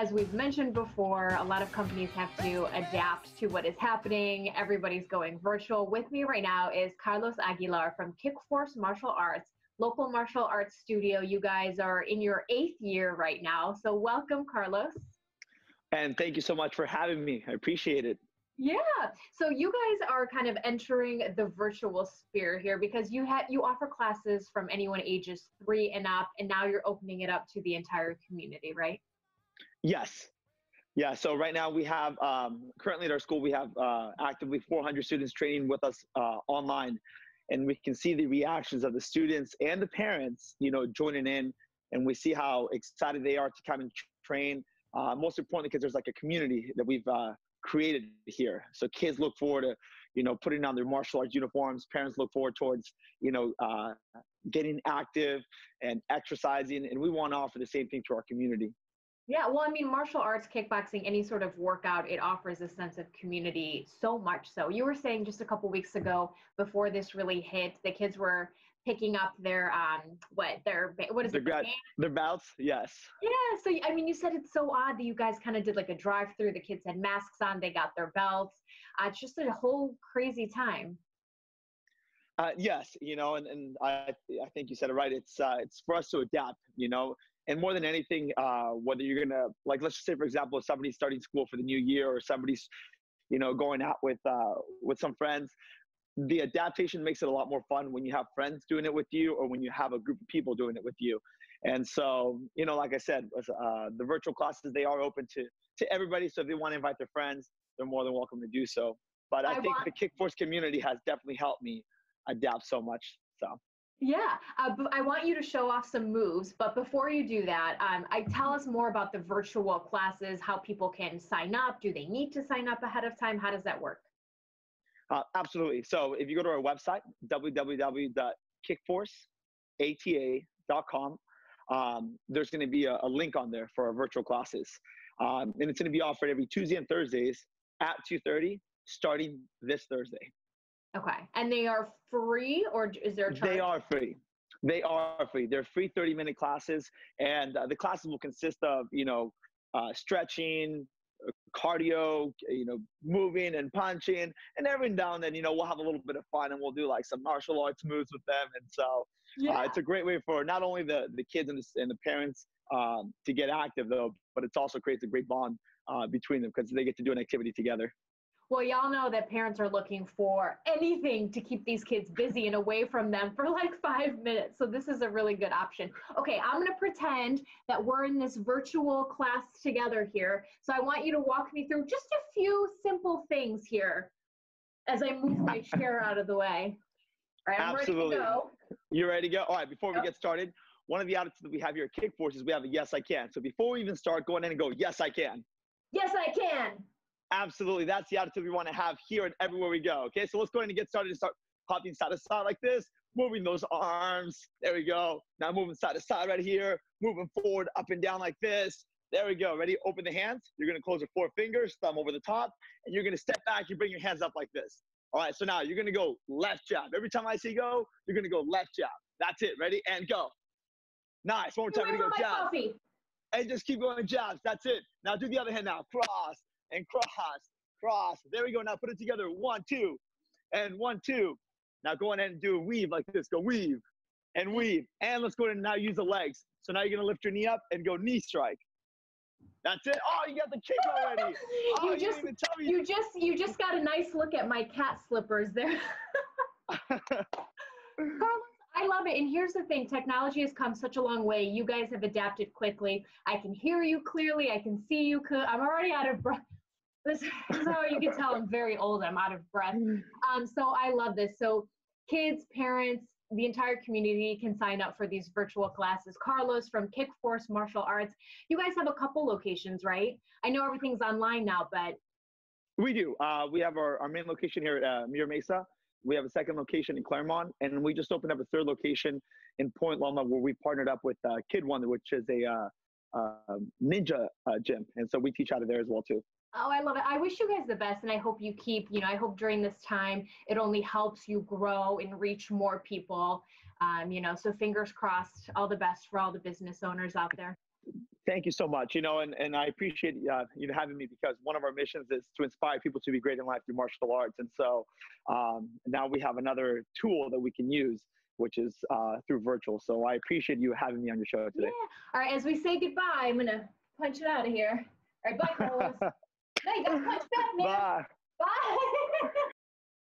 as we've mentioned before, a lot of companies have to adapt to what is happening. Everybody's going virtual. With me right now is Carlos Aguilar from Kickforce Martial Arts, local martial arts studio. You guys are in your eighth year right now. So, welcome, Carlos. And thank you so much for having me. I appreciate it. Yeah. So you guys are kind of entering the virtual sphere here because you have you offer classes from anyone ages three and up, and now you're opening it up to the entire community, right? Yes. Yeah. So right now we have um, currently at our school we have uh, actively 400 students training with us uh, online, and we can see the reactions of the students and the parents, you know, joining in, and we see how excited they are to come and train. Uh, most importantly, because there's like a community that we've uh, created here. So kids look forward to, you know, putting on their martial arts uniforms. Parents look forward towards, you know, uh, getting active and exercising, and we want to offer the same thing to our community. Yeah, well, I mean, martial arts, kickboxing, any sort of workout, it offers a sense of community so much so. You were saying just a couple weeks ago, before this really hit, the kids were picking up their um what their what is their, it gra- their belts yes. Yeah so i mean you said it's so odd that you guys kind of did like a drive through the kids had masks on they got their belts. Uh, it's just a whole crazy time. Uh, yes you know and, and i i think you said it right. It's uh, it's for us to adapt you know and more than anything uh, whether you're gonna like let's just say for example if somebody's starting school for the new year or somebody's you know going out with uh, with some friends the adaptation makes it a lot more fun when you have friends doing it with you or when you have a group of people doing it with you. And so, you know, like I said, uh, the virtual classes, they are open to, to everybody. So if they want to invite their friends, they're more than welcome to do so. But I, I think want- the Kickforce community has definitely helped me adapt so much. So. Yeah, uh, I want you to show off some moves, but before you do that, um, I tell us more about the virtual classes, how people can sign up. Do they need to sign up ahead of time? How does that work? Uh, absolutely. So if you go to our website, www.kickforceata.com, um, there's going to be a, a, link on there for our virtual classes. Um, and it's going to be offered every Tuesday and Thursdays at 2.30, starting this Thursday. Okay. And they are free or is there a charge? They are free. They are free. They're free 30 minute classes. And uh, the classes will consist of, you know, uh, stretching, cardio, you know, moving and punching, and every now and then, you know, we'll have a little bit of fun and we'll do like some martial arts moves with them. And so uh, yeah. uh, it's a great way for not only the, the kids and the, and the parents um, to get active though, but it also creates a great bond uh, between them because they get to do an activity together. Well, y'all know that parents are looking for anything to keep these kids busy and away from them for like five minutes. So this is a really good option. Okay, I'm gonna pretend that we're in this virtual class together here. So I want you to walk me through just a few simple things here as I move my chair out of the way. All right, I'm Absolutely. ready to go. You ready to go? All right, before we get started, one of the attitudes that we have here at Kickforce is we have a yes, I can. So before we even start, go ahead and go, yes, I can. Yes, I can. Absolutely. That's the attitude we want to have here and everywhere we go. Okay, so let's go ahead and get started and start popping side to side like this, moving those arms. There we go. Now moving side to side right here, moving forward, up and down like this. There we go. Ready? Open the hands. You're going to close your four fingers, thumb over the top, and you're going to step back. You bring your hands up like this. All right, so now you're going to go left jab. Every time I say go, you're going to go left jab. That's it. Ready? And go. Nice. One more time. Ready? Go jab. Coffee. And just keep going jabs. That's it. Now do the other hand now. Cross and cross, cross. There we go. Now put it together. One, two, and one, two. Now go ahead and do a weave like this. Go weave and weave. And let's go ahead and now use the legs. So now you're going to lift your knee up and go knee strike. That's it. Oh, you got the kick already. Oh, you, just, you, you just, you just got a nice look at my cat slippers there. Carlos, I love it. And here's the thing technology has come such a long way. You guys have adapted quickly. I can hear you clearly. I can see you. I'm already out of breath. This, is how you can tell I'm very old. I'm out of breath. Um, so I love this. So kids, parents, the entire community can sign up for these virtual classes. Carlos from Kickforce Martial Arts. You guys have a couple locations, right? I know everything's online now, but we do. Uh, we have our, our main location here at uh, Mira Mesa. We have a second location in Clairemont, and we just opened up a third location in Point Loma, where we partnered up with uh, Kid Wonder, which is a uh, uh, ninja uh, gym, and so we teach out of there as well too. Oh, I love it. I wish you guys the best, and I hope you keep, you know, I hope during this time it only helps you grow and reach more people. Um, you know, so fingers crossed, all the best for all the business owners out there. thank you so much. You know, and, and I appreciate uh, you having me because one of our missions is to inspire people to be great in life through martial arts. And so um, now we have another tool that we can use, which is uh, through virtual. So I appreciate you having me on your show today. Yeah. All right. As we say goodbye, I'm going to punch it out of here. All right. Bye, Carlos. you got to punch back. Bye. Bye.